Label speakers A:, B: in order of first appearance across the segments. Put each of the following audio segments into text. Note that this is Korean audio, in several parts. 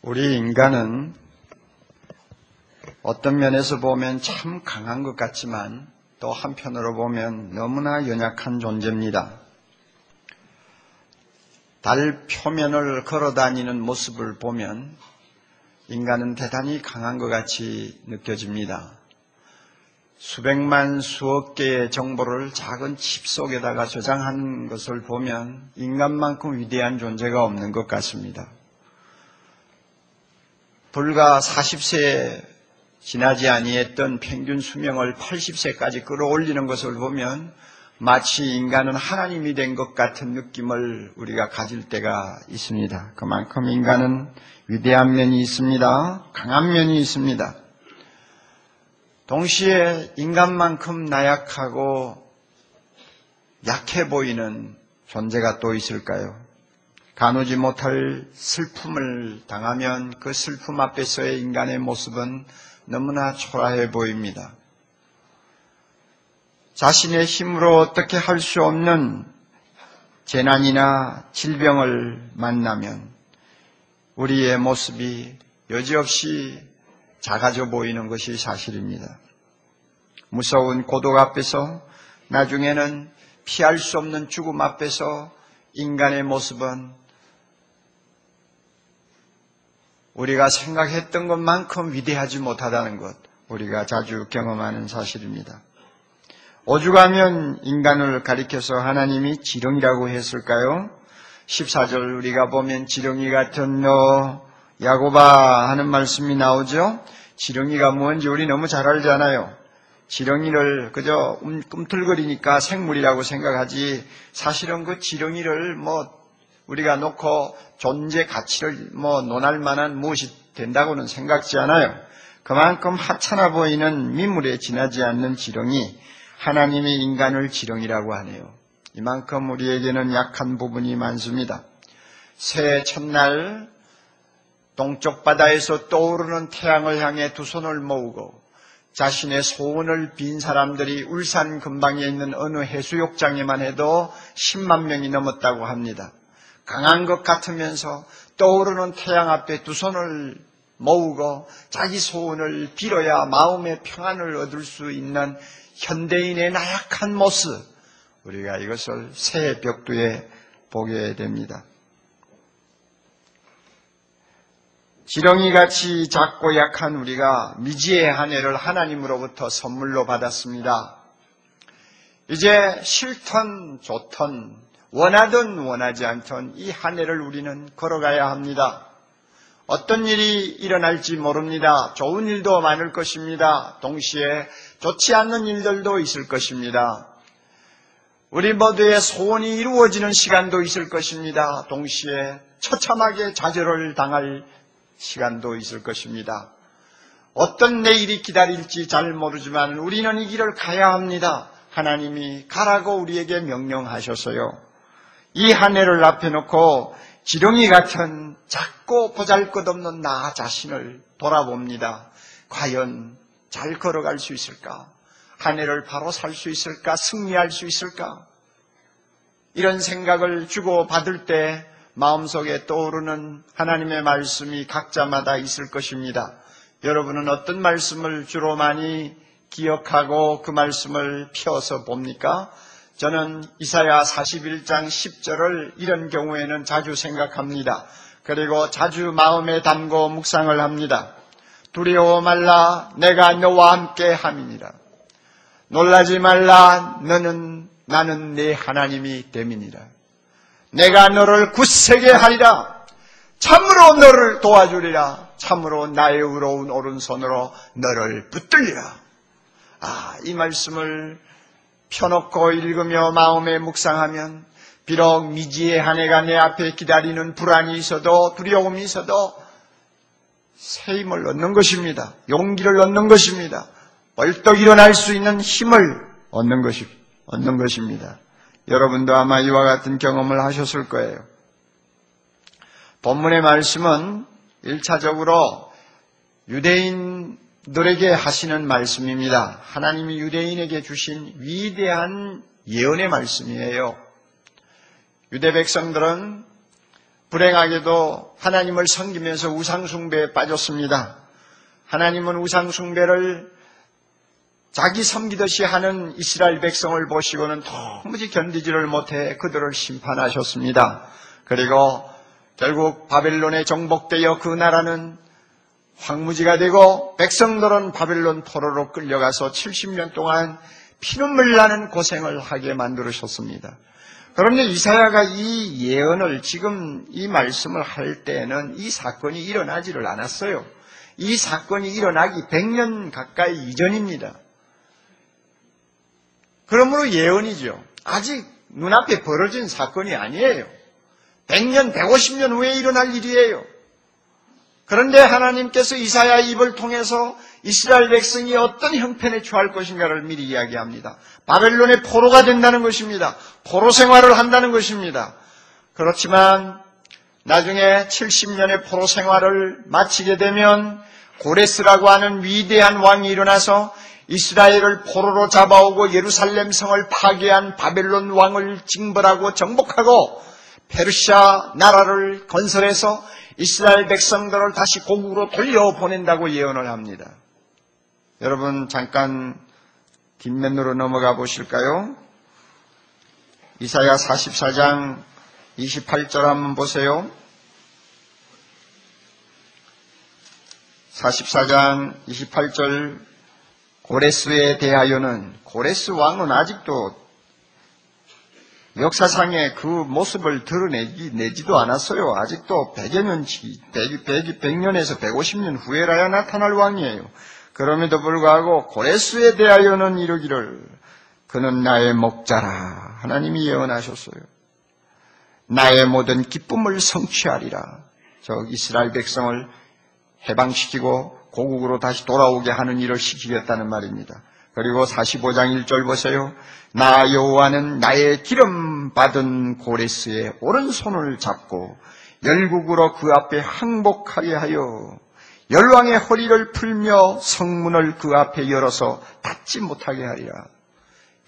A: 우리 인간은 어떤 면에서 보면 참 강한 것 같지만 또 한편으로 보면 너무나 연약한 존재입니다. 달 표면을 걸어 다니는 모습을 보면 인간은 대단히 강한 것 같이 느껴집니다. 수백만 수억 개의 정보를 작은 칩 속에다가 저장한 것을 보면 인간만큼 위대한 존재가 없는 것 같습니다. 불과 40세 지나지 아니했던 평균 수명을 80세까지 끌어올리는 것을 보면 마치 인간은 하나님이 된 것 같은 느낌을 우리가 가질 때가 있습니다. 그만큼 인간은 위대한 면이 있습니다. 강한 면이 있습니다. 동시에 인간만큼 나약하고 약해 보이는 존재가 또 있을까요? 가누지 못할 슬픔을 당하면 그 슬픔 앞에서의 인간의 모습은 너무나 초라해 보입니다. 자신의 힘으로 어떻게 할 수 없는 재난이나 질병을 만나면 우리의 모습이 여지없이 작아져 보이는 것이 사실입니다. 무서운 고독 앞에서 나중에는 피할 수 없는 죽음 앞에서 인간의 모습은 우리가 생각했던 것만큼 위대하지 못하다는 것, 우리가 자주 경험하는 사실입니다. 오죽하면 인간을 가리켜서 하나님이 지렁이라고 했을까요? 14절 우리가 보면 지렁이 같은 너 야고바 하는 말씀이 나오죠. 지렁이가 뭔지 우리 너무 잘 알잖아요. 지렁이를 그저 음, 꿈틀거리니까 생물이라고 생각하지 사실은 그 지렁이를 뭐 우리가 놓고 존재 가치를 뭐 논할 만한 무엇이 된다고는 생각지 않아요. 그만큼 하찮아 보이는 민물에 지나지 않는 지렁이, 하나님의 인간을 지렁이라고 하네요. 이만큼 우리에게는 약한 부분이 많습니다. 새해 첫날 동쪽 바다에서 떠오르는 태양을 향해 두 손을 모으고 자신의 소원을 빈 사람들이 울산 근방에 있는 어느 해수욕장에만 해도 10만 명이 넘었다고 합니다. 강한 것 같으면서 떠오르는 태양 앞에 두 손을 모으고 자기 소원을 빌어야 마음의 평안을 얻을 수 있는 현대인의 나약한 모습, 우리가 이것을 새해 벽두에 보게 됩니다. 지렁이 같이 작고 약한 우리가 미지의 한 해를 하나님으로부터 선물로 받았습니다. 이제 싫던 좋던 원하든 원하지 않던 이 한 해를 우리는 걸어가야 합니다. 어떤 일이 일어날지 모릅니다. 좋은 일도 많을 것입니다. 동시에 좋지 않는 일들도 있을 것입니다. 우리 모두의 소원이 이루어지는 시간도 있을 것입니다. 동시에 처참하게 좌절을 당할 시간도 있을 것입니다. 어떤 내일이 기다릴지 잘 모르지만 우리는 이 길을 가야 합니다. 하나님이 가라고 우리에게 명령하셨어요. 이 한 해를 앞에 놓고 지렁이 같은 작고 보잘것없는 나 자신을 돌아봅니다. 과연 잘 걸어갈 수 있을까? 한 해를 바로 살 수 있을까? 승리할 수 있을까? 이런 생각을 주고 받을 때 마음속에 떠오르는 하나님의 말씀이 각자마다 있을 것입니다. 여러분은 어떤 말씀을 주로 많이 기억하고 그 말씀을 펴서 봅니까? 저는 이사야 41장 10절을 이런 경우에는 자주 생각합니다. 그리고 자주 마음에 담고 묵상을 합니다. 두려워 말라 내가 너와 함께 함이니라. 놀라지 말라 너는 나는 내 하나님이 됨이니라. 내가 너를 굳세게 하리라. 참으로 너를 도와주리라. 참으로 나의 의로운 오른손으로 너를 붙들리라. 아, 이 말씀을 펴놓고 읽으며 마음에 묵상하면 비록 미지의 한 해가 내 앞에 기다리는 불안이 있어도 두려움이 있어도 새 힘을 얻는 것입니다. 용기를 얻는 것입니다. 벌떡 일어날 수 있는 힘을 얻는 것이, 얻는 것입니다. 여러분도 아마 이와 같은 경험을 하셨을 거예요. 본문의 말씀은 1차적으로 유대인 들에게 하시는 말씀입니다. 하나님이 유대인에게 주신 위대한 예언의 말씀이에요. 유대 백성들은 불행하게도 하나님을 섬기면서 우상숭배에 빠졌습니다. 하나님은 우상숭배를 자기 섬기듯이 하는 이스라엘 백성을 보시고는 도무지 견디지를 못해 그들을 심판하셨습니다. 그리고 결국 바벨론에 정복되어 그 나라는 황무지가 되고 백성들은 바벨론 포로로 끌려가서 70년 동안 피눈물 나는 고생을 하게 만들으셨습니다. 그런데 이사야가 이 예언을 지금 이 말씀을 할 때는 이 사건이 일어나지를 않았어요. 이 사건이 일어나기 100년 가까이 이전입니다. 그러므로 예언이죠. 아직 눈앞에 벌어진 사건이 아니에요. 100년, 150년 후에 일어날 일이에요. 그런데 하나님께서 이사야의 입을 통해서 이스라엘 백성이 어떤 형편에 처할 것인가를 미리 이야기합니다. 바벨론의 포로가 된다는 것입니다. 포로 생활을 한다는 것입니다. 그렇지만 나중에 70년의 포로 생활을 마치게 되면 고레스라고 하는 위대한 왕이 일어나서 이스라엘을 포로로 잡아오고 예루살렘 성을 파괴한 바벨론 왕을 징벌하고 정복하고 페르시아 나라를 건설해서 이스라엘 백성들을 다시 고국으로 돌려보낸다고 예언을 합니다. 여러분 잠깐 뒷면으로 넘어가 보실까요? 이사야 44장 28절 한번 보세요. 44장 28절 고레스에 대하여는 고레스 왕은 아직도 역사상의 그 모습을 드러내지 내지도 않았어요. 아직도 100여 년, 100, 100, 100년에서 150년 후에라야 나타날 왕이에요. 그럼에도 불구하고 고레스에 대하여는 이르기를 그는 나의 목자라 하나님이 예언하셨어요. 나의 모든 기쁨을 성취하리라. 저 이스라엘 백성을 해방시키고 고국으로 다시 돌아오게 하는 일을 시키겠다는 말입니다. 그리고 45장 1절 보세요. 나 여호와는 나의 기름 받은 고레스의 오른손을 잡고 열국으로 그 앞에 항복하게 하여 열왕의 허리를 풀며 성문을 그 앞에 열어서 닫지 못하게 하리라.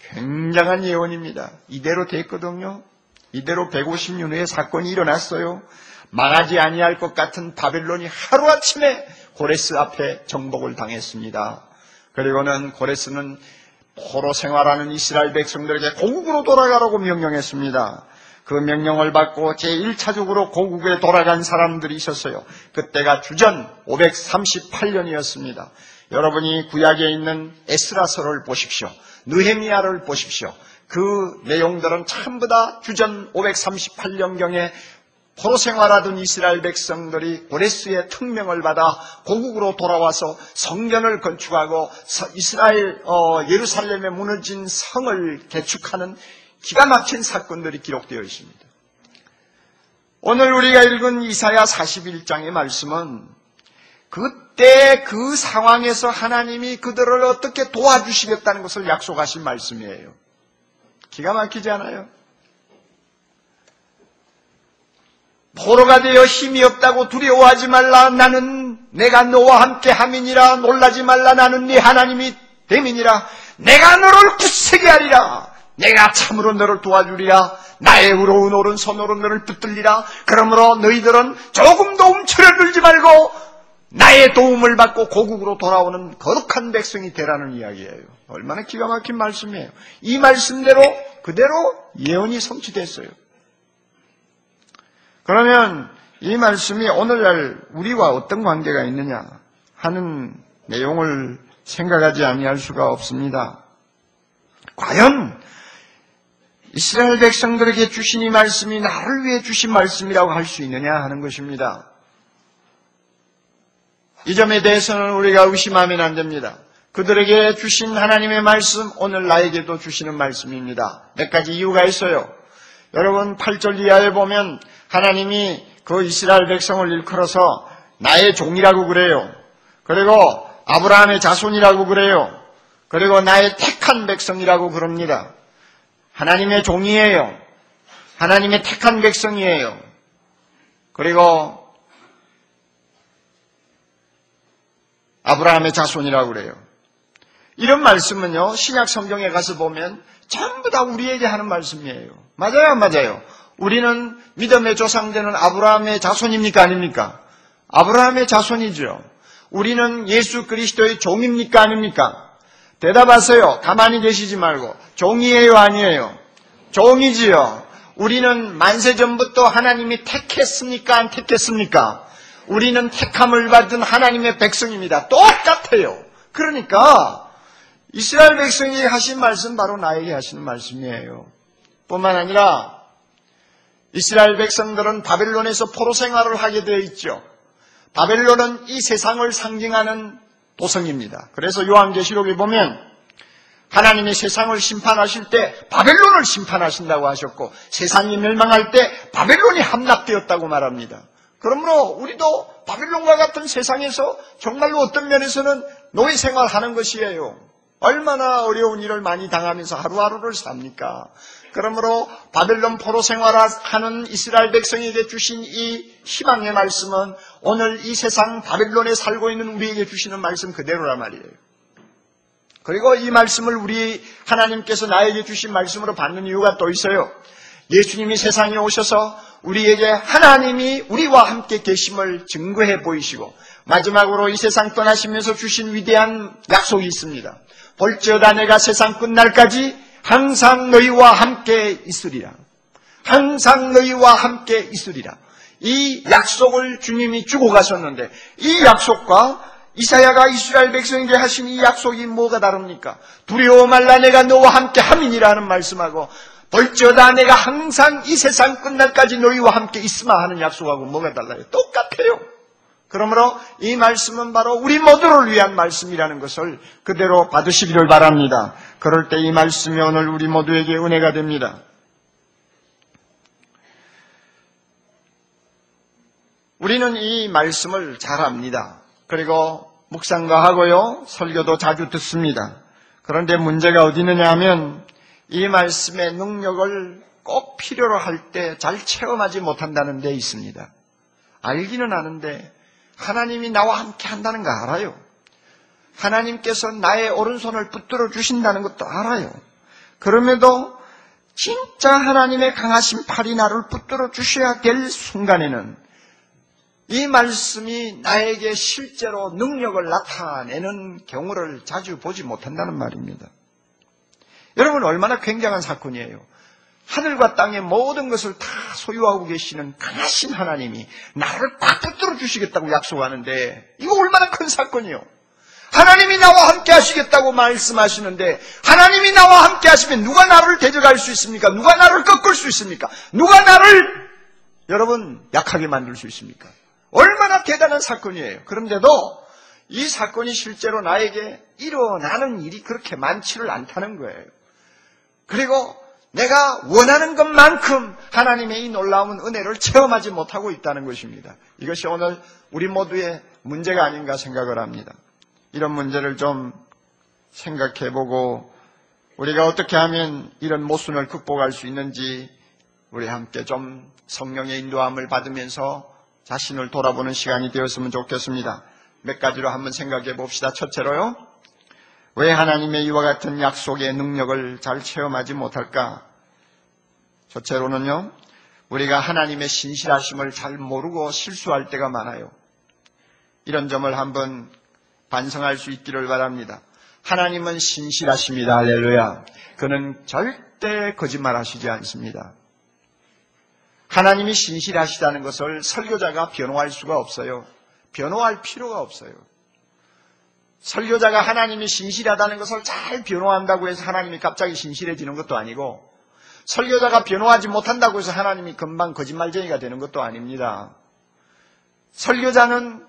A: 굉장한 예언입니다. 이대로 됐거든요. 이대로 150년 후에 사건이 일어났어요. 망하지 아니할 것 같은 바벨론이 하루아침에 고레스 앞에 정복을 당했습니다. 그리고는 고레스는 포로 생활하는 이스라엘 백성들에게 고국으로 돌아가라고 명령했습니다. 그 명령을 받고 제1차적으로 고국에 돌아간 사람들이 있었어요. 그때가 주전 538년이었습니다. 여러분이 구약에 있는 에스라서를 보십시오. 느헤미야를 보십시오. 그 내용들은 전부 다 주전 538년경에 포로 생활하던 이스라엘 백성들이 고레스의 특명을 받아 고국으로 돌아와서 성전을 건축하고 이스라엘 어, 예루살렘에 무너진 성을 개축하는 기가 막힌 사건들이 기록되어 있습니다. 오늘 우리가 읽은 이사야 41장의 말씀은 그때 그 상황에서 하나님이 그들을 어떻게 도와주시겠다는 것을 약속하신 말씀이에요. 기가 막히지 않아요? 포로가 되어 힘이 없다고 두려워하지 말라 나는 내가 너와 함께 함이니라 놀라지 말라 나는 네 하나님이 됨이니라 내가 너를 굳세게 하리라 내가 참으로 너를 도와주리라. 나의 의로운 오른손으로 너를 붙들리라. 그러므로 너희들은 조금도 움츠러들지 말고 나의 도움을 받고 고국으로 돌아오는 거룩한 백성이 되라는 이야기예요. 얼마나 기가 막힌 말씀이에요. 이 말씀대로 그대로 예언이 성취됐어요. 그러면 이 말씀이 오늘날 우리와 어떤 관계가 있느냐 하는 내용을 생각하지 아니할 수가 없습니다. 과연 이스라엘 백성들에게 주신 이 말씀이 나를 위해 주신 말씀이라고 할 수 있느냐 하는 것입니다. 이 점에 대해서는 우리가 의심하면 안 됩니다. 그들에게 주신 하나님의 말씀, 오늘 나에게도 주시는 말씀입니다. 몇 가지 이유가 있어요. 여러분, 8절 이하에 보면 하나님이 그 이스라엘 백성을 일컬어서 나의 종이라고 그래요. 그리고 아브라함의 자손이라고 그래요. 그리고 나의 택한 백성이라고 그럽니다. 하나님의 종이에요. 하나님의 택한 백성이에요. 그리고 아브라함의 자손이라고 그래요. 이런 말씀은요, 신약 성경에 가서 보면 전부 다 우리에게 하는 말씀이에요. 맞아요, 맞아요. 우리는 믿음의 조상되는 아브라함의 자손입니까? 아닙니까? 아브라함의 자손이죠. 우리는 예수 그리스도의 종입니까? 아닙니까? 대답하세요. 가만히 계시지 말고. 종이에요? 아니에요? 종이지요. 우리는 만세 전부터 하나님이 택했습니까? 안 택했습니까? 우리는 택함을 받은 하나님의 백성입니다. 똑같아요. 그러니까 이스라엘 백성이 하신 말씀 바로 나에게 하시는 말씀이에요. 뿐만 아니라 이스라엘 백성들은 바벨론에서 포로 생활을 하게 되어 있죠. 바벨론은 이 세상을 상징하는 도성입니다. 그래서 요한계시록에 보면 하나님이 세상을 심판하실 때 바벨론을 심판하신다고 하셨고 세상이 멸망할 때 바벨론이 함락되었다고 말합니다. 그러므로 우리도 바빌론과 같은 세상에서 정말로 어떤 면에서는 노예 생활하는 것이에요. 얼마나 어려운 일을 많이 당하면서 하루하루를 삽니까? 그러므로 바벨론 포로 생활하는 이스라엘 백성에게 주신 이 희망의 말씀은 오늘 이 세상 바벨론에 살고 있는 우리에게 주시는 말씀 그대로란 말이에요. 그리고 이 말씀을 우리 하나님께서 나에게 주신 말씀으로 받는 이유가 또 있어요. 예수님이 세상에 오셔서 우리에게 하나님이 우리와 함께 계심을 증거해 보이시고 마지막으로 이 세상 떠나시면서 주신 위대한 약속이 있습니다. 볼지어다 내가 세상 끝날까지 항상 너희와 함께 있으리라. 항상 너희와 함께 있으리라. 이 약속을 주님이 주고 가셨는데 이 약속과 이사야가 이스라엘 백성에게 하신 이 약속이 뭐가 다릅니까? 두려워 말라 내가 너와 함께 함이니라는 말씀하고 벌지어다 내가 항상 이 세상 끝날까지 너희와 함께 있으마 하는 약속하고 뭐가 달라요? 똑같아요. 그러므로 이 말씀은 바로 우리 모두를 위한 말씀이라는 것을 그대로 받으시기를 바랍니다. 그럴 때 이 말씀이 오늘 우리 모두에게 은혜가 됩니다. 우리는 이 말씀을 잘 압니다. 그리고 묵상도 하고요, 설교도 자주 듣습니다. 그런데 문제가 어디 있느냐 하면 이 말씀의 능력을 꼭 필요로 할 때 잘 체험하지 못한다는 데 있습니다. 알기는 아는데 하나님이 나와 함께 한다는 거 알아요. 하나님께서 나의 오른손을 붙들어 주신다는 것도 알아요. 그럼에도 진짜 하나님의 강하신 팔이 나를 붙들어 주셔야 될 순간에는 이 말씀이 나에게 실제로 능력을 나타내는 경우를 자주 보지 못한다는 말입니다. 여러분 얼마나 굉장한 사건이에요. 하늘과 땅의 모든 것을 다 소유하고 계시는 강하신 하나님이 나를 꽉 붙들어 주시겠다고 약속하는데 이거 얼마나 큰 사건이요. 하나님이 나와 함께 하시겠다고 말씀하시는데 하나님이 나와 함께 하시면 누가 나를 데려갈 수 있습니까? 누가 나를 꺾을 수 있습니까? 누가 나를 여러분 약하게 만들 수 있습니까? 얼마나 대단한 사건이에요. 그런데도 이 사건이 실제로 나에게 일어나는 일이 그렇게 많지를 않다는 거예요. 그리고 내가 원하는 것만큼 하나님의 이 놀라운 은혜를 체험하지 못하고 있다는 것입니다. 이것이 오늘 우리 모두의 문제가 아닌가 생각을 합니다. 이런 문제를 좀 생각해 보고 우리가 어떻게 하면 이런 모순을 극복할 수 있는지 우리 함께 좀 성령의 인도함을 받으면서 자신을 돌아보는 시간이 되었으면 좋겠습니다. 몇 가지로 한번 생각해 봅시다. 첫째로요. 왜 하나님의 이와 같은 약속의 능력을 잘 체험하지 못할까? 첫째로는요, 우리가 하나님의 신실하심을 잘 모르고 실수할 때가 많아요. 이런 점을 한번 반성할 수 있기를 바랍니다. 하나님은 신실하십니다. 할렐루야. 그는 절대 거짓말 하시지 않습니다. 하나님이 신실하시다는 것을 설교자가 변호할 수가 없어요. 변호할 필요가 없어요. 설교자가 하나님이 신실하다는 것을 잘 변호한다고 해서 하나님이 갑자기 신실해지는 것도 아니고 설교자가 변호하지 못한다고 해서 하나님이 금방 거짓말쟁이가 되는 것도 아닙니다. 설교자는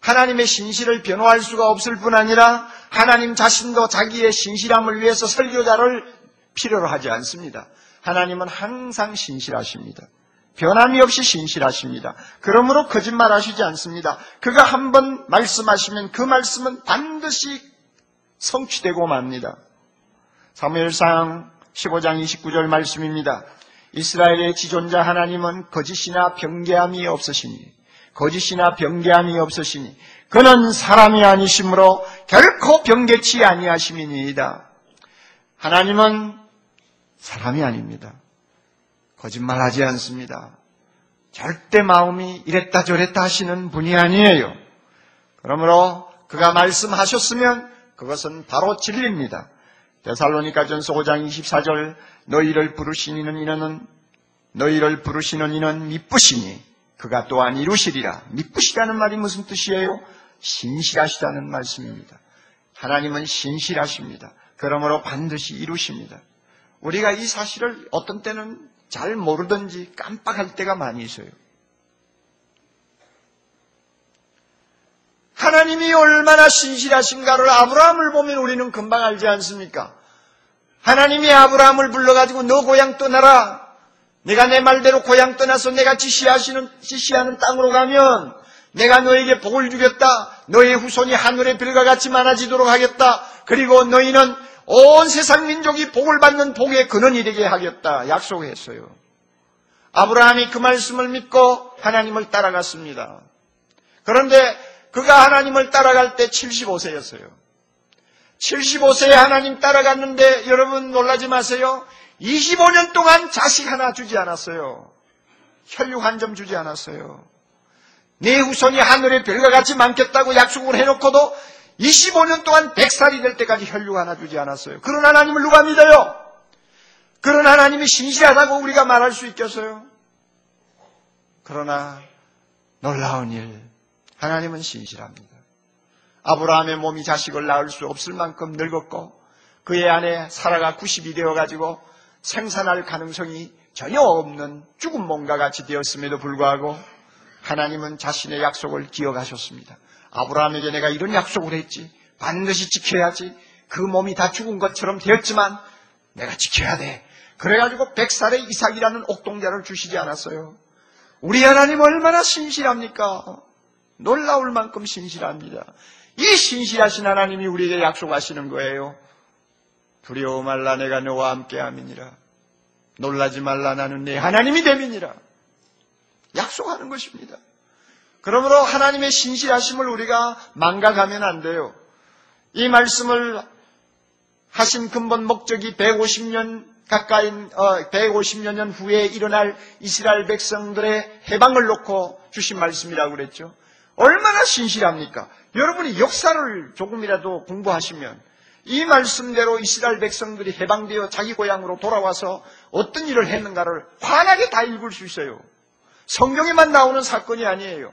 A: 하나님의 신실을 변호할 수가 없을 뿐 아니라 하나님 자신도 자기의 신실함을 위해서 설교자를 필요로 하지 않습니다. 하나님은 항상 신실하십니다. 변함이 없이 신실하십니다. 그러므로 거짓말 하시지 않습니다. 그가 한 번 말씀하시면 그 말씀은 반드시 성취되고 맙니다. 사무엘상 15장 29절 말씀입니다. 이스라엘의 지존자 하나님은 거짓이나 병개함이 없으시니 거짓이나 병개함이 없으시니 그는 사람이 아니시므로 결코 병개치 아니하심이니이다. 하나님은 사람이 아닙니다. 거짓말하지 않습니다. 절대 마음이 이랬다 저랬다 하시는 분이 아니에요. 그러므로 그가 말씀하셨으면 그것은 바로 진리입니다. 데살로니가 전서 5장 24절 너희를 부르시는 이는 너희를 부르시는 이는 미쁘시니 그가 또한 이루시리라. 미쁘시다는 말이 무슨 뜻이에요? 신실하시다는 말씀입니다. 하나님은 신실하십니다. 그러므로 반드시 이루십니다. 우리가 이 사실을 어떤 때는 잘 모르든지 깜빡할 때가 많이 있어요. 하나님이 얼마나 신실하신가를 아브라함을 보면 우리는 금방 알지 않습니까? 하나님이 아브라함을 불러가지고 너 고향 떠나라. 내가 내 말대로 고향 떠나서 내가 지시하시는, 지시하는 땅으로 가면 내가 너에게 복을 주겠다. 너의 후손이 하늘의 별과 같이 많아지도록 하겠다. 그리고 너희는 온 세상 민족이 복을 받는 복의 근원이 되게 하겠다. 약속했어요. 아브라함이 그 말씀을 믿고 하나님을 따라갔습니다. 그런데 그가 하나님을 따라갈 때 75세였어요. 75세에 하나님 따라갔는데 여러분 놀라지 마세요. 25년 동안 자식 하나 주지 않았어요. 혈육 한 점 주지 않았어요. 내 후손이 하늘의 별과 같이 많겠다고 약속을 해놓고도 25년 동안 100살이 될 때까지 혈육 하나 주지 않았어요. 그런 하나님을 누가 믿어요? 그런 하나님이 신실하다고 우리가 말할 수 있겠어요? 그러나 놀라운 일, 하나님은 신실합니다. 아브라함의 몸이 자식을 낳을 수 없을 만큼 늙었고 그의 아내 사라가 90이 되어가지고 생산할 가능성이 전혀 없는 죽은 몸과 같이 되었음에도 불구하고 하나님은 자신의 약속을 기억하셨습니다. 아브라함에게 내가 이런 약속을 했지. 반드시 지켜야지. 그 몸이 다 죽은 것처럼 되었지만 내가 지켜야 돼. 그래가지고 백살의 이삭이라는 옥동자를 주시지 않았어요. 우리 하나님 얼마나 신실합니까? 놀라울 만큼 신실합니다. 이 신실하신 하나님이 우리에게 약속하시는 거예요. 두려워 말라 내가 너와 함께 함이니라. 놀라지 말라 나는 내 하나님이 됨이니라. 약속하는 것입니다. 그러므로 하나님의 신실하심을 우리가 망각하면 안 돼요. 이 말씀을 하신 근본 목적이 150년 가까이 어, 150여 년 후에 일어날 이스라엘 백성들의 해방을 놓고 주신 말씀이라고 그랬죠. 얼마나 신실합니까? 여러분이 역사를 조금이라도 공부하시면 이 말씀대로 이스라엘 백성들이 해방되어 자기 고향으로 돌아와서 어떤 일을 했는가를 환하게 다 읽을 수 있어요. 성경에만 나오는 사건이 아니에요.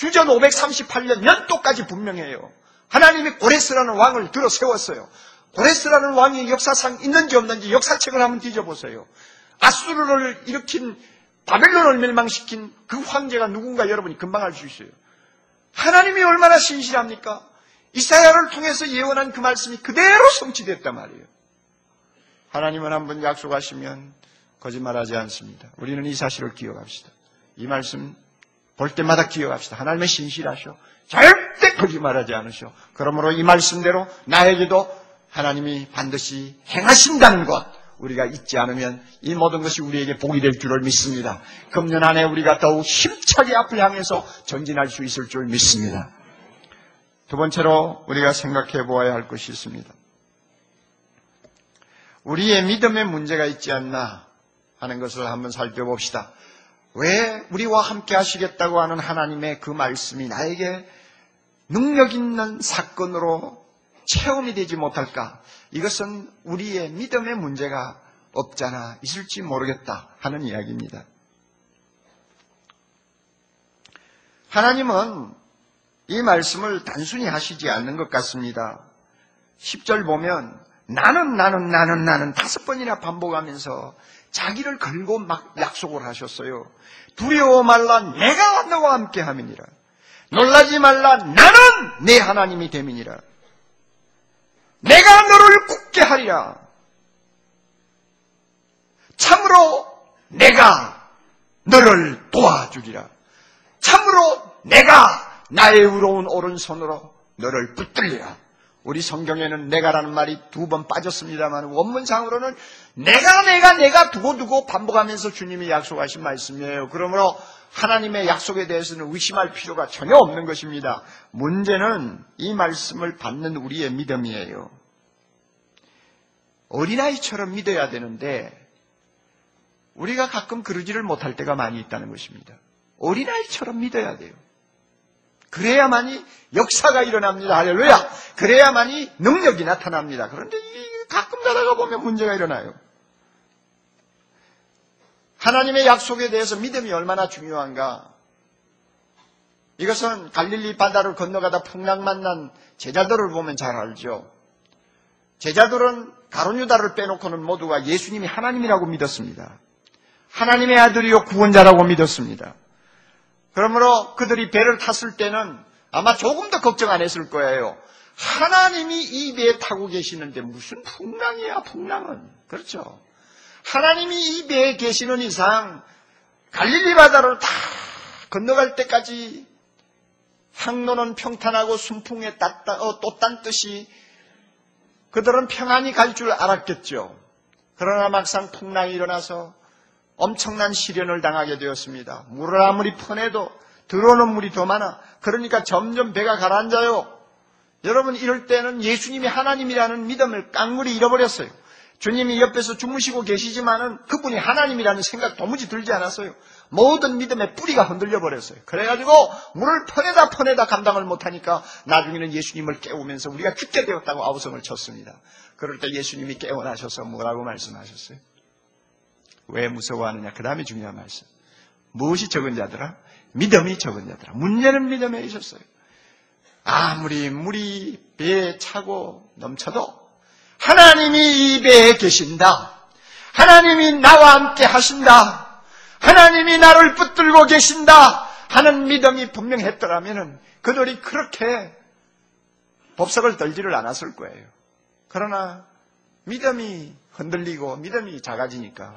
A: 주전 538년 연도까지 분명해요. 하나님이 고레스라는 왕을 들어 세웠어요. 고레스라는 왕이 역사상 있는지 없는지 역사책을 한번 뒤져보세요. 아수르를 일으킨 바벨론을 멸망시킨 그 황제가 누군가 여러분이 금방 알 수 있어요. 하나님이 얼마나 신실합니까? 이사야를 통해서 예언한 그 말씀이 그대로 성취됐단 말이에요. 하나님은 한 번 약속하시면 거짓말하지 않습니다. 우리는 이 사실을 기억합시다. 이 말씀 볼 때마다 기억합시다. 하나님의 신실하셔. 절대 거짓말하지 않으셔. 그러므로 이 말씀대로 나에게도 하나님이 반드시 행하신다는 것 우리가 잊지 않으면 이 모든 것이 우리에게 복이 될 줄을 믿습니다. 금년 안에 우리가 더욱 힘차게 앞을 향해서 전진할 수 있을 줄 믿습니다. 두 번째로 우리가 생각해 보아야 할 것이 있습니다. 우리의 믿음에 문제가 있지 않나 하는 것을 한번 살펴봅시다. 왜 우리와 함께 하시겠다고 하는 하나님의 그 말씀이 나에게 능력 있는 사건으로 체험이 되지 못할까? 이것은 우리의 믿음의 문제가 없잖아 있을지 모르겠다 하는 이야기입니다. 하나님은 이 말씀을 단순히 하시지 않는 것 같습니다. 10절 보면 나는 나는 나는 나는 다섯 번이나 반복하면서 자기를 걸고 막 약속을 하셨어요. 두려워 말라 내가 너와 함께 함이니라. 놀라지 말라 나는 내 하나님이 됨이니라. 내가 너를 굳게 하리라. 참으로 내가 너를 도와주리라. 참으로 내가 나의 의로운 오른손으로 너를 붙들리라. 우리 성경에는 내가라는 말이 두 번 빠졌습니다만 원문상으로는 내가 내가 내가 두고 두고 반복하면서 주님이 약속하신 말씀이에요. 그러므로 하나님의 약속에 대해서는 의심할 필요가 전혀 없는 것입니다. 문제는 이 말씀을 받는 우리의 믿음이에요. 어린아이처럼 믿어야 되는데 우리가 가끔 그러지를 못할 때가 많이 있다는 것입니다. 어린아이처럼 믿어야 돼요. 그래야만이 역사가 일어납니다. 할렐루야. 그래야만이 능력이 나타납니다. 그런데 가끔 가다가 보면 문제가 일어나요. 하나님의 약속에 대해서 믿음이 얼마나 중요한가. 이것은 갈릴리 바다를 건너가다 풍랑 만난 제자들을 보면 잘 알죠. 제자들은 가론유다를 빼놓고는 모두가 예수님이 하나님이라고 믿었습니다. 하나님의 아들이요 구원자라고 믿었습니다. 그러므로 그들이 배를 탔을 때는 아마 조금 더 걱정 안 했을 거예요. 하나님이 이 배에 타고 계시는데 무슨 풍랑이야, 풍랑은. 그렇죠. 하나님이 이 배에 계시는 이상 갈릴리 바다를 다 건너갈 때까지 항로는 평탄하고 순풍에 어, 또딴 뜻이 그들은 평안히 갈 줄 알았겠죠. 그러나 막상 풍랑이 일어나서 엄청난 시련을 당하게 되었습니다. 물을 아무리 퍼내도 들어오는 물이 더 많아. 그러니까 점점 배가 가라앉아요. 여러분 이럴 때는 예수님이 하나님이라는 믿음을 깡물이 잃어버렸어요. 주님이 옆에서 주무시고 계시지만은 그분이 하나님이라는 생각 도무지 들지 않았어요. 모든 믿음의 뿌리가 흔들려 버렸어요. 그래가지고 물을 퍼내다 퍼내다 감당을 못하니까 나중에는 예수님을 깨우면서 우리가 죽게 되었다고 아우성을 쳤습니다. 그럴 때 예수님이 깨어나셔서 뭐라고 말씀하셨어요? 왜 무서워하느냐? 그 다음에 중요한 말씀. 무엇이 적은 자들아? 믿음이 적은 자들아. 문제는 믿음에 있었어요. 아무리 물이 배에 차고 넘쳐도 하나님이 이 배에 계신다. 하나님이 나와 함께 하신다. 하나님이 나를 붙들고 계신다. 하는 믿음이 분명했더라면 그들이 그렇게 법석을 떨지를 않았을 거예요. 그러나 믿음이 흔들리고 믿음이 작아지니까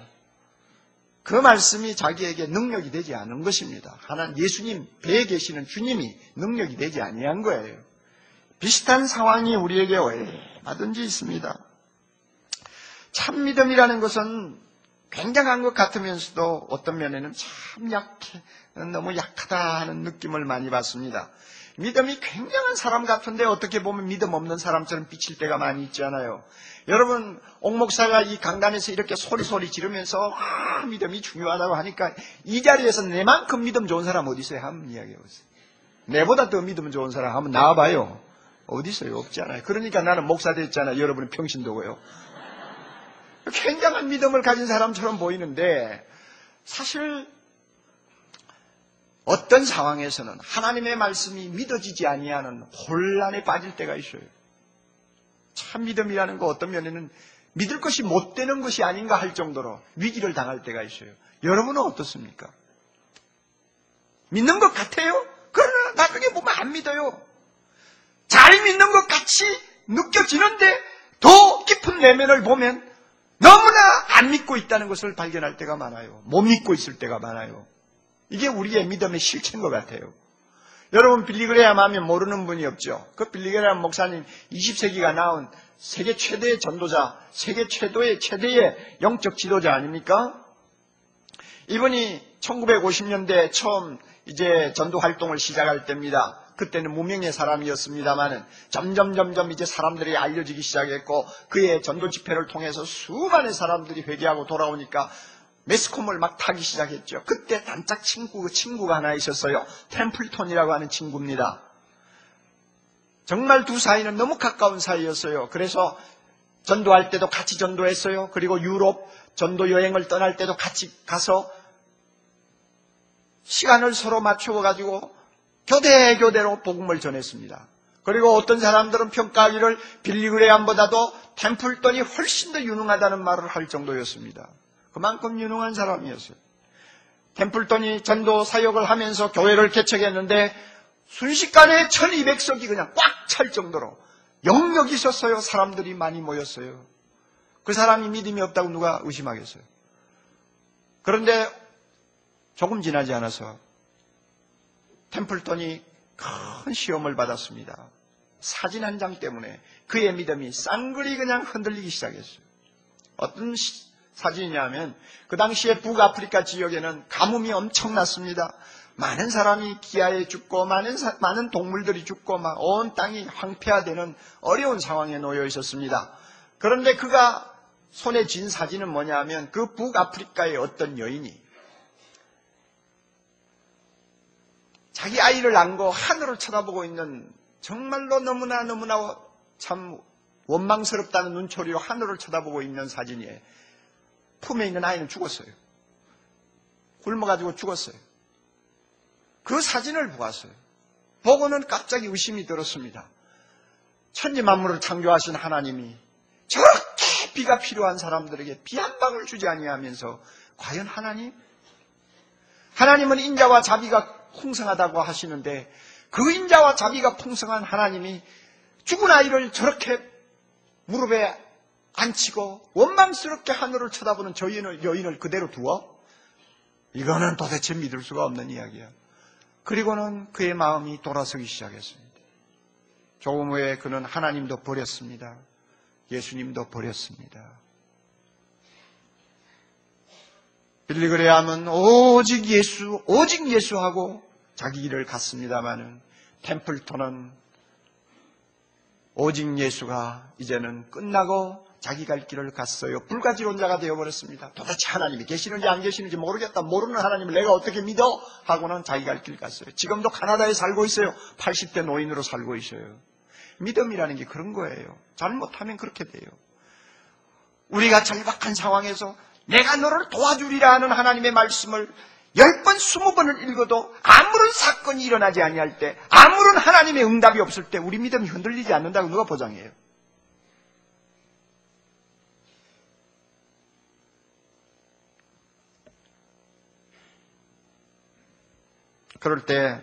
A: 그 말씀이 자기에게 능력이 되지 않은 것입니다. 하나님 예수님 배에 계시는 주님이 능력이 되지 아니한 거예요. 비슷한 상황이 우리에게 얼마든지 있습니다. 참 믿음이라는 것은 굉장한 것 같으면서도 어떤 면에는 참 약해, 너무 약하다 하는 느낌을 많이 받습니다. 믿음이 굉장한 사람 같은데 어떻게 보면 믿음 없는 사람처럼 비칠 때가 많이 있잖아요. 여러분, 옥목사가 이 강단에서 이렇게 소리소리 지르면서 아, 믿음이 중요하다고 하니까 이 자리에서 내만큼 믿음 좋은 사람 어디 있어요? 한번 이야기해 보세요. 내보다 더 믿음 좋은 사람 한번 나와봐요. 어디 있어요? 없잖아요. 그러니까 나는 목사 됐잖아요. 여러분은 평신도고요. 굉장한 믿음을 가진 사람처럼 보이는데 사실 어떤 상황에서는 하나님의 말씀이 믿어지지 아니하는 혼란에 빠질 때가 있어요. 참 믿음이라는 거 어떤 면에는 믿을 것이 못 되는 것이 아닌가 할 정도로 위기를 당할 때가 있어요. 여러분은 어떻습니까? 믿는 것 같아요? 그러나 나중에 보면 안 믿어요. 잘 믿는 것 같이 느껴지는데 더 깊은 내면을 보면 너무나 안 믿고 있다는 것을 발견할 때가 많아요. 못 믿고 있을 때가 많아요. 이게 우리의 믿음의 실체인 것 같아요. 여러분 빌리그레암 하면 모르는 분이 없죠. 그 빌리그레암 목사님 20세기가 나온 세계 최대의 전도자, 세계 최도의 최대의 영적 지도자 아닙니까? 이분이 1950년대 처음 이제 전도 활동을 시작할 때입니다. 그때는 무명의 사람이었습니다만은 점점 점점 이제 사람들이 알려지기 시작했고 그의 전도 집회를 통해서 수많은 사람들이 회개하고 돌아오니까 매스컴을 막 타기 시작했죠. 그때 단짝 친구, 그 친구가 하나 있었어요. 템플톤이라고 하는 친구입니다. 정말 두 사이는 너무 가까운 사이였어요. 그래서 전도할 때도 같이 전도했어요. 그리고 유럽 전도 여행을 떠날 때도 같이 가서 시간을 서로 맞추어 가지고 교대 교대로 복음을 전했습니다. 그리고 어떤 사람들은 평가하기를 빌리그레암보다도 템플턴이 훨씬 더 유능하다는 말을 할 정도였습니다. 그만큼 유능한 사람이었어요. 템플턴이 전도 사역을 하면서 교회를 개척했는데 순식간에 1200석이 그냥 꽉 찰 정도로 영역이 있었어요. 사람들이 많이 모였어요. 그 사람이 믿음이 없다고 누가 의심하겠어요. 그런데 조금 지나지 않아서 템플턴이 큰 시험을 받았습니다. 사진 한 장 때문에 그의 믿음이 쌍그리 그냥 흔들리기 시작했어요. 어떤 사진이냐면 그 당시에 북아프리카 지역에는 가뭄이 엄청났습니다. 많은 사람이 기아에 죽고 많은 사, 많은 동물들이 죽고 막 온 땅이 황폐화되는 어려운 상황에 놓여 있었습니다. 그런데 그가 손에 쥔 사진은 뭐냐 하면 그 북아프리카의 어떤 여인이 자기 아이를 안고 하늘을 쳐다보고 있는 정말로 너무나 너무나 참 원망스럽다는 눈초리로 하늘을 쳐다보고 있는 사진이에요. 품에 있는 아이는 죽었어요. 굶어가지고 죽었어요. 그 사진을 보았어요. 보고는 갑자기 의심이 들었습니다. 천지 만물을 창조하신 하나님이 저렇게 비가 필요한 사람들에게 비 한 방울 주지 아니하면서 과연 하나님? 하나님은 인자와 자비가 풍성하다고 하시는데 그 인자와 자비가 풍성한 하나님이 죽은 아이를 저렇게 무릎에 앉히고 원망스럽게 하늘을 쳐다보는 저 여인을, 여인을 그대로 두어? 이거는 도대체 믿을 수가 없는 이야기야. 그리고는 그의 마음이 돌아서기 시작했습니다. 조금 후에 그는 하나님도 버렸습니다. 예수님도 버렸습니다. 빌리그레암은 오직 예수, 오직 예수하고 자기 길을 갔습니다마는 템플턴은 오직 예수가 이제는 끝나고 자기 갈 길을 갔어요. 불가지론자가 되어버렸습니다. 도대체 하나님이 계시는지 안 계시는지 모르겠다. 모르는 하나님을 내가 어떻게 믿어? 하고는 자기 갈 길 갔어요. 지금도 카나다에 살고 있어요. 80대 노인으로 살고 있어요. 믿음이라는 게 그런 거예요. 잘못하면 그렇게 돼요. 우리가 절박한 상황에서 내가 너를 도와주리라 하는 하나님의 말씀을 열 번, 스무 번을 읽어도 아무런 사건이 일어나지 아니할 때, 아무런 하나님의 응답이 없을 때 우리 믿음이 흔들리지 않는다고 누가 보장해요? 그럴 때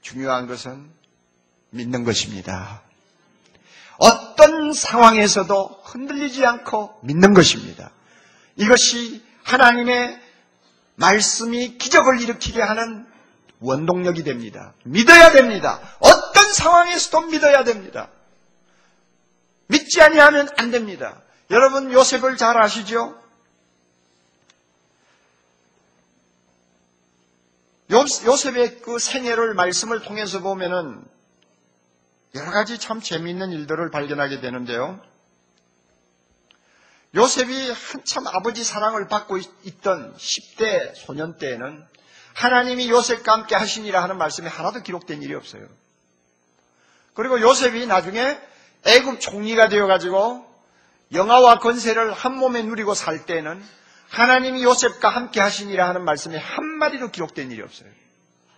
A: 중요한 것은 믿는 것입니다. 어떤 상황에서도 흔들리지 않고 믿는 것입니다. 이것이 하나님의 말씀이 기적을 일으키게 하는 원동력이 됩니다. 믿어야 됩니다. 어떤 상황에서도 믿어야 됩니다. 믿지 아니하면 안 됩니다. 여러분 요셉을 잘 아시죠? 요셉의 그 생애를 말씀을 통해서 보면은 여러 가지 참 재미있는 일들을 발견하게 되는데요. 요셉이 한참 아버지 사랑을 받고 있던 10대 소년 때에는 하나님이 요셉과 함께 하시니라 하는 말씀이 하나도 기록된 일이 없어요. 그리고 요셉이 나중에 애굽 총리가 되어가지고 영화와 권세를 한 몸에 누리고 살 때는 하나님이 요셉과 함께 하시니라 하는 말씀이 한마디도 기록된 일이 없어요.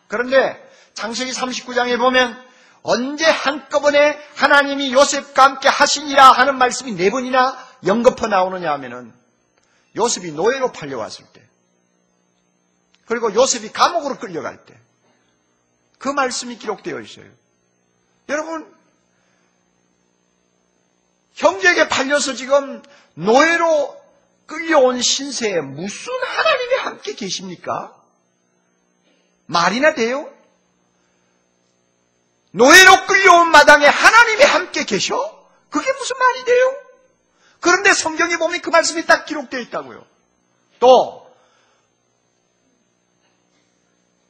A: 그런데 장세기 39장에 보면 언제 한꺼번에 하나님이 요셉과 함께 하시니라 하는 말씀이 네 번이나 연거퍼 나오느냐 하면은 요셉이 노예로 팔려왔을 때 그리고 요셉이 감옥으로 끌려갈 때 그 말씀이 기록되어 있어요. 여러분 형제에게 팔려서 지금 노예로 끌려온 신세에 무슨 하나님이 함께 계십니까? 말이나 돼요? 노예로 끌려온 마당에 하나님이 함께 계셔? 그게 무슨 말이 돼요? 그런데 성경에 보면 그 말씀이 딱 기록되어 있다고요. 또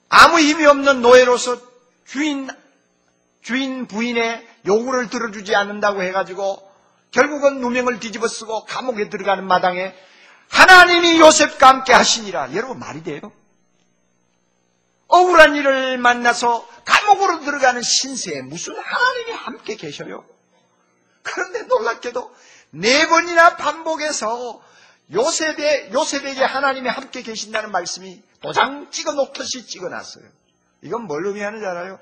A: 아무 힘이 없는 노예로서 주인 주인 부인의 요구를 들어주지 않는다고 해가지고 결국은 누명을 뒤집어 쓰고 감옥에 들어가는 마당에 하나님이 요셉과 함께 하시니라. 여러분 말이 돼요? 억울한 일을 만나서 감옥으로 들어가는 신세에 무슨 하나님이 함께 계셔요? 그런데 놀랍게도 네 번이나 반복해서 요셉의, 요셉에게 하나님이 함께 계신다는 말씀이 도장 찍어 놓듯이 찍어 놨어요. 이건 뭘 의미하는지 알아요?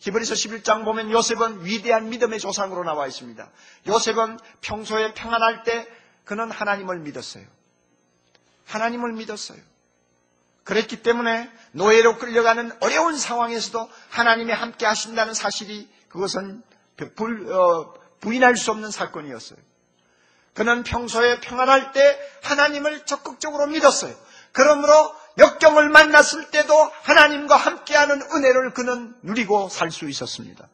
A: 히브리서 11장 보면 요셉은 위대한 믿음의 조상으로 나와 있습니다. 요셉은 평소에 평안할 때 그는 하나님을 믿었어요. 하나님을 믿었어요. 그랬기 때문에 노예로 끌려가는 어려운 상황에서도 하나님이 함께 하신다는 사실이 그것은 불, 어, 부인할 수 없는 사건이었어요. 그는 평소에 평안할 때 하나님을 적극적으로 믿었어요. 그러므로 역경을 만났을 때도 하나님과 함께하는 은혜를 그는 누리고 살 수 있었습니다.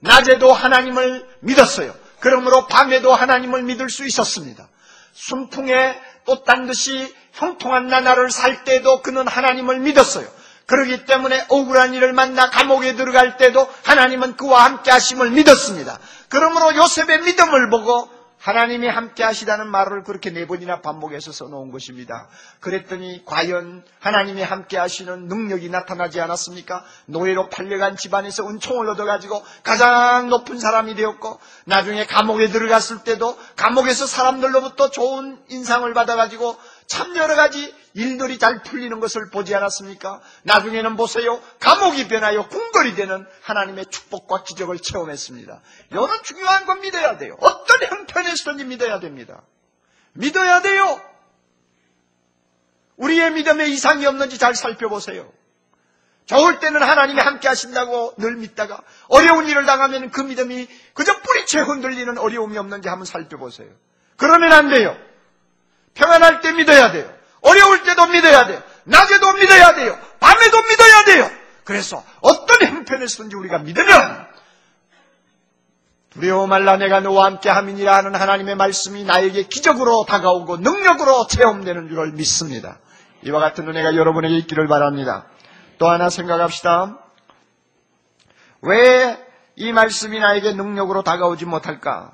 A: 낮에도 하나님을 믿었어요. 그러므로 밤에도 하나님을 믿을 수 있었습니다. 순풍에 또딴 듯이 형통한 나날을 살 때도 그는 하나님을 믿었어요. 그러기 때문에 억울한 일을 만나 감옥에 들어갈 때도 하나님은 그와 함께 하심을 믿었습니다. 그러므로 요셉의 믿음을 보고 하나님이 함께 하시다는 말을 그렇게 네 번이나 반복해서 써놓은 것입니다. 그랬더니 과연 하나님이 함께 하시는 능력이 나타나지 않았습니까? 노예로 팔려간 집안에서 은총을 얻어가지고 가장 높은 사람이 되었고 나중에 감옥에 들어갔을 때도 감옥에서 사람들로부터 좋은 인상을 받아가지고 참 여러 가지 일들이 잘 풀리는 것을 보지 않았습니까? 나중에는 보세요. 감옥이 변하여 궁궐이 되는 하나님의 축복과 기적을 체험했습니다. 이거는 중요한 건 믿어야 돼요. 어떤 형편에서든지 믿어야 됩니다. 믿어야 돼요. 우리의 믿음에 이상이 없는지 잘 살펴보세요. 좋을 때는 하나님이 함께 하신다고 늘 믿다가 어려운 일을 당하면 그 믿음이 그저 뿌리채 흔들리는 어려움이 없는지 한번 살펴보세요. 그러면 안 돼요. 평안할 때 믿어야 돼요. 어려울 때도 믿어야 돼요. 낮에도 믿어야 돼요. 밤에도 믿어야 돼요. 그래서 어떤 형편에서든지 우리가 믿으면 두려워 말라 내가 너와 함께 함이니라 하는 하나님의 말씀이 나에게 기적으로 다가오고 능력으로 체험되는 줄을 믿습니다. 이와 같은 은혜가 여러분에게 있기를 바랍니다. 또 하나 생각합시다. 왜 이 말씀이 나에게 능력으로 다가오지 못할까?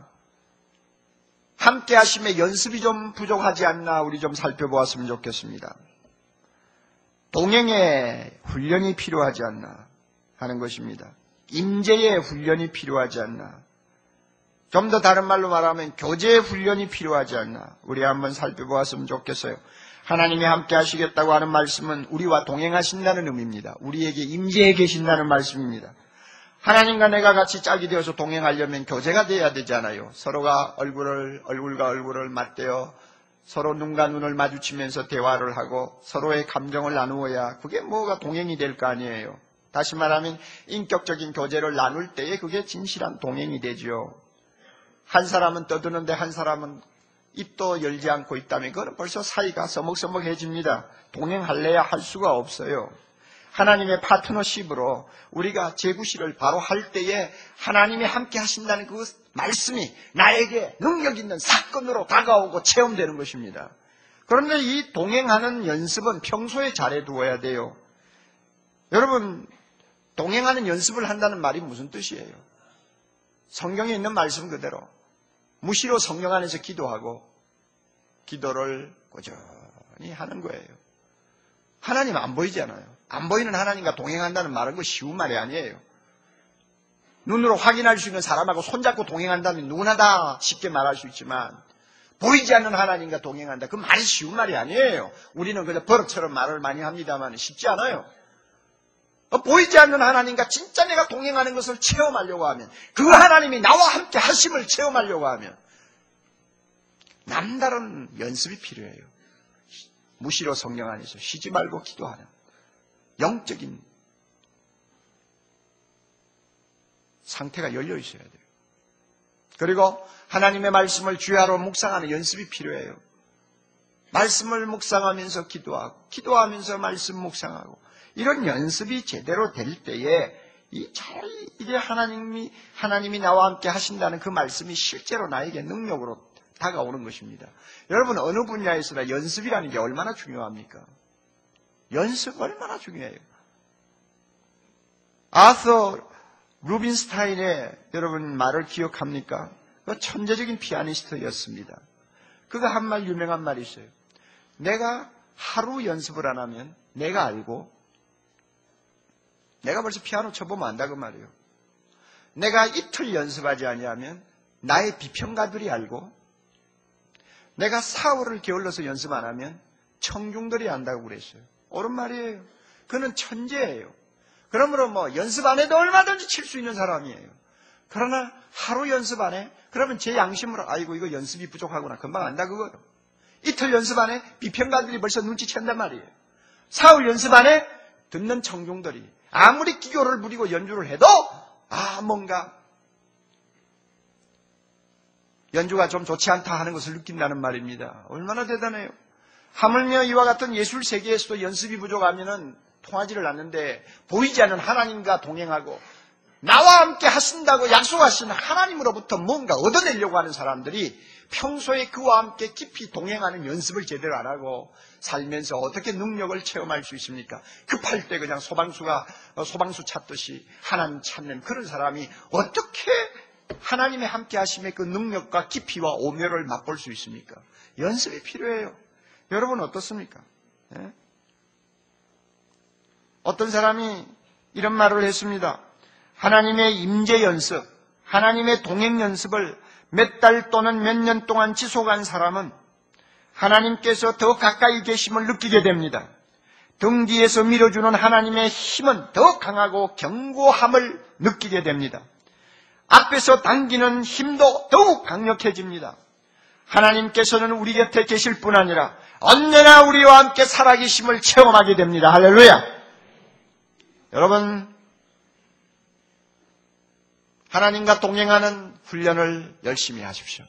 A: 함께 하심의 연습이 좀 부족하지 않나 우리 좀 살펴보았으면 좋겠습니다. 동행의 훈련이 필요하지 않나 하는 것입니다. 임재의 훈련이 필요하지 않나. 좀 더 다른 말로 말하면 교제의 훈련이 필요하지 않나. 우리 한번 살펴보았으면 좋겠어요. 하나님이 함께 하시겠다고 하는 말씀은 우리와 동행하신다는 의미입니다. 우리에게 임재해 계신다는 말씀입니다. 하나님과 내가 같이 짝이 되어서 동행하려면 교제가 돼야 되잖아요. 서로가 얼굴을, 얼굴과 얼굴을 맞대어 서로 눈과 눈을 마주치면서 대화를 하고 서로의 감정을 나누어야 그게 뭐가 동행이 될 거 아니에요. 다시 말하면 인격적인 교제를 나눌 때에 그게 진실한 동행이 되지요. 한 사람은 떠드는데 한 사람은 입도 열지 않고 있다면 그건 벌써 사이가 서먹서먹해집니다. 동행할래야 할 수가 없어요. 하나님의 파트너십으로 우리가 재구실을 바로 할 때에 하나님이 함께 하신다는 그 말씀이 나에게 능력 있는 사건으로 다가오고 체험되는 것입니다. 그런데 이 동행하는 연습은 평소에 잘해두어야 돼요. 여러분, 동행하는 연습을 한다는 말이 무슨 뜻이에요? 성경에 있는 말씀 그대로 무시로 성령 안에서 기도하고 기도를 꾸준히 하는 거예요. 하나님 안 보이잖아요. 안 보이는 하나님과 동행한다는 말은 그 쉬운 말이 아니에요. 눈으로 확인할 수 있는 사람하고 손잡고 동행한다면 누구나 다 쉽게 말할 수 있지만 보이지 않는 하나님과 동행한다. 그 말이 쉬운 말이 아니에요. 우리는 그냥 버릇처럼 말을 많이 합니다만 쉽지 않아요. 어, 보이지 않는 하나님과 진짜 내가 동행하는 것을 체험하려고 하면 그 하나님이 나와 함께 하심을 체험하려고 하면 남다른 연습이 필요해요. 무시로 성령 안에서 쉬지 말고 기도하는 영적인 상태가 열려 있어야 돼요. 그리고 하나님의 말씀을 주야로 묵상하는 연습이 필요해요. 말씀을 묵상하면서 기도하고, 기도하면서 말씀 묵상하고, 이런 연습이 제대로 될 때에 이잘 이게 하나님이 하나님이 나와 함께 하신다는 그 말씀이 실제로 나에게 능력으로 다가오는 것입니다. 여러분 어느 분야에서나 연습이라는 게 얼마나 중요합니까? 연습 얼마나 중요해요. 아서 루빈스타인의 여러분 말을 기억합니까? 그 천재적인 피아니스트였습니다. 그가 한 말 유명한 말이 있어요. 내가 하루 연습을 안 하면 내가 알고 내가 벌써 피아노 쳐보면 안다 그 말이에요. 내가 이틀 연습하지 아니하면 나의 비평가들이 알고 내가 사월을 게을러서 연습 안 하면 청중들이 안다고 그랬어요. 옳은 말이에요. 그는 천재예요. 그러므로 뭐 연습 안 해도 얼마든지 칠 수 있는 사람이에요. 그러나 하루 연습 안 해? 그러면 제 양심으로 아이고 이거 연습이 부족하구나. 금방 안다 그거요. 이틀 연습 안 해? 비평가들이 벌써 눈치챈단 말이에요. 사흘 연습 안 해? 듣는 청중들이 아무리 기교를 부리고 연주를 해도 아 뭔가 연주가 좀 좋지 않다 하는 것을 느낀다는 말입니다. 얼마나 대단해요. 하물며 이와 같은 예술 세계에서도 연습이 부족하면은 통하지를 않는데 보이지 않는 하나님과 동행하고 나와 함께 하신다고 약속하신 하나님으로부터 뭔가 얻어내려고 하는 사람들이 평소에 그와 함께 깊이 동행하는 연습을 제대로 안 하고 살면서 어떻게 능력을 체험할 수 있습니까? 급할 때 그냥 소방수가 소방수 찾듯이 하나님 찾는 그런 사람이 어떻게 하나님의 함께 하심의 그 능력과 깊이와 오묘를 맛볼 수 있습니까? 연습이 필요해요. 여러분 어떻습니까? 예? 어떤 사람이 이런 말을 했습니다. 하나님의 임재 연습, 하나님의 동행 연습을 몇 달 또는 몇 년 동안 지속한 사람은 하나님께서 더 가까이 계심을 느끼게 됩니다. 등 뒤에서 밀어주는 하나님의 힘은 더 강하고 견고함을 느끼게 됩니다. 앞에서 당기는 힘도 더욱 강력해집니다. 하나님께서는 우리 곁에 계실 뿐 아니라 언제나 우리와 함께 살아계심을 체험하게 됩니다. 할렐루야! 여러분, 하나님과 동행하는 훈련을 열심히 하십시오.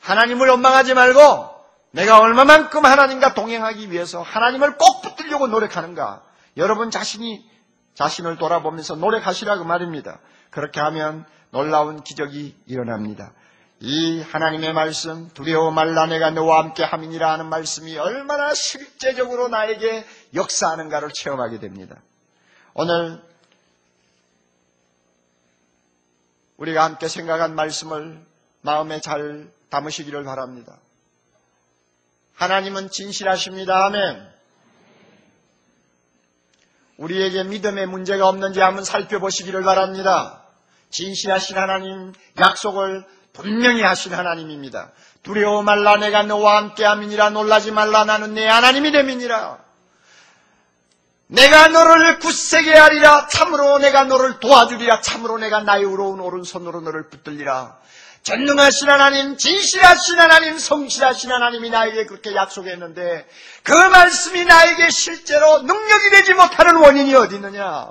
A: 하나님을 원망하지 말고 내가 얼마만큼 하나님과 동행하기 위해서 하나님을 꼭 붙들려고 노력하는가. 여러분 자신이 자신을 돌아보면서 노력하시라고 말입니다. 그렇게 하면 놀라운 기적이 일어납니다. 이 하나님의 말씀 두려워 말라 내가 너와 함께 함이니라 하는 말씀이 얼마나 실제적으로 나에게 역사하는가를 체험하게 됩니다. 오늘 우리가 함께 생각한 말씀을 마음에 잘 담으시기를 바랍니다. 하나님은 진실하십니다. 아멘. 우리에게 믿음의 문제가 없는지 한번 살펴보시기를 바랍니다. 진실하신 하나님 약속을 분명히 하신 하나님입니다. 두려워 말라 내가 너와 함께 함이니라 놀라지 말라 나는 내 하나님이 됨이니라. 내가 너를 굳세게 하리라 참으로 내가 너를 도와주리라 참으로 내가 나의 의로운 오른손으로 너를 붙들리라. 전능하신 하나님, 진실하신 하나님, 성실하신 하나님이 나에게 그렇게 약속했는데 그 말씀이 나에게 실제로 능력이 되지 못하는 원인이 어디 있느냐?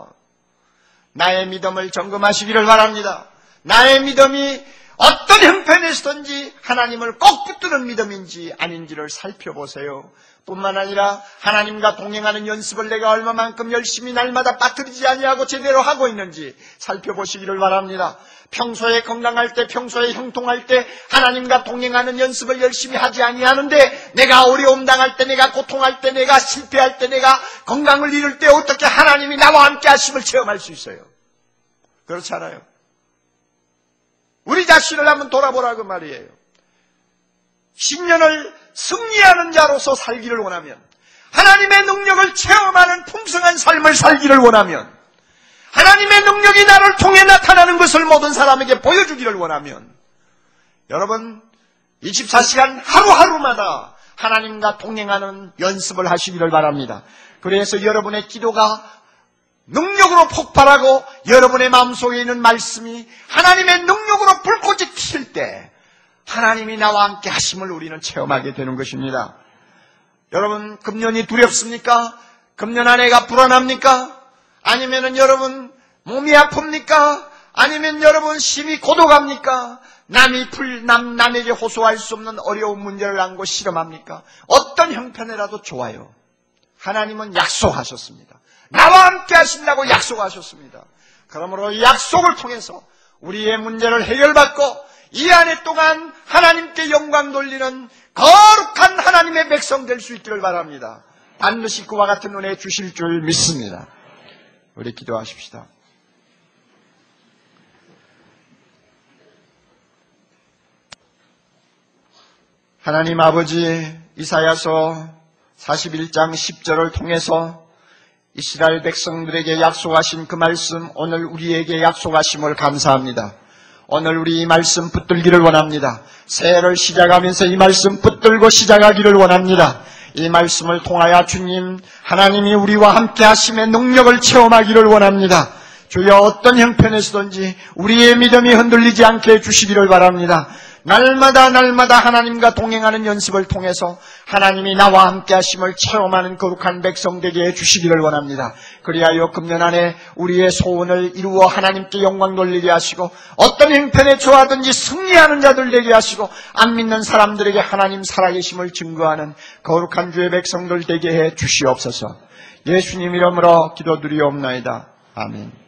A: 나의 믿음을 점검하시기를 바랍니다. 나의 믿음이 어떤 형편에서든지 하나님을 꼭 붙드는 믿음인지 아닌지를 살펴보세요. 뿐만 아니라 하나님과 동행하는 연습을 내가 얼마만큼 열심히 날마다 빠뜨리지 아니하고 제대로 하고 있는지 살펴보시기를 바랍니다. 평소에 건강할 때, 평소에 형통할 때 하나님과 동행하는 연습을 열심히 하지 아니하는데 내가 어려움 당할 때, 내가 고통할 때, 내가 실패할 때, 내가 건강을 잃을 때 어떻게 하나님이 나와 함께 하심을 체험할 수 있어요? 그렇지 않아요? 우리 자신을 한번 돌아보라고 말이에요. 10년을 승리하는 자로서 살기를 원하면 하나님의 능력을 체험하는 풍성한 삶을 살기를 원하면 하나님의 능력이 나를 통해 나타나는 것을 모든 사람에게 보여주기를 원하면 여러분 24시간 하루하루마다 하나님과 동행하는 연습을 하시기를 바랍니다. 그래서 여러분의 기도가 능력으로 폭발하고 여러분의 마음속에 있는 말씀이 하나님의 능력으로 불꽃이 튈 때 하나님이 나와 함께 하심을 우리는 체험하게 되는 것입니다. 여러분 금년이 두렵습니까? 금년 한 해가 불안합니까? 아니면은 여러분 몸이 아픕니까? 아니면 여러분 심히 고독합니까? 남이 풀, 남, 남에게 호소할 수 없는 어려운 문제를 안고 실험합니까? 어떤 형편이라도 좋아요. 하나님은 약속하셨습니다. 나와 함께 하신다고 약속하셨습니다. 그러므로 약속을 통해서 우리의 문제를 해결받고 이 안에 동안 하나님께 영광 돌리는 거룩한 하나님의 백성 될 수 있기를 바랍니다. 반드시 그와 같은 은혜 주실 줄 믿습니다. 우리 기도하십시다. 하나님 아버지 이사야서 41장 10절을 통해서 이스라엘 백성들에게 약속하신 그 말씀 오늘 우리에게 약속하심을 감사합니다. 오늘 우리 이 말씀 붙들기를 원합니다. 새해를 시작하면서 이 말씀 붙들고 시작하기를 원합니다. 이 말씀을 통하여 주님 하나님이 우리와 함께 하심의 능력을 체험하기를 원합니다. 주여 어떤 형편에서든지 우리의 믿음이 흔들리지 않게 해주시기를 바랍니다. 날마다 날마다 하나님과 동행하는 연습을 통해서 하나님이 나와 함께 하심을 체험하는 거룩한 백성 되게 해 주시기를 원합니다. 그리하여 금년 안에 우리의 소원을 이루어 하나님께 영광 돌리게 하시고 어떤 형편에 좋아하든지 승리하는 자들 되게 하시고 안 믿는 사람들에게 하나님 살아계심을 증거하는 거룩한 주의 백성들 되게 해 주시옵소서. 예수님 이름으로 기도드리옵나이다. 아멘.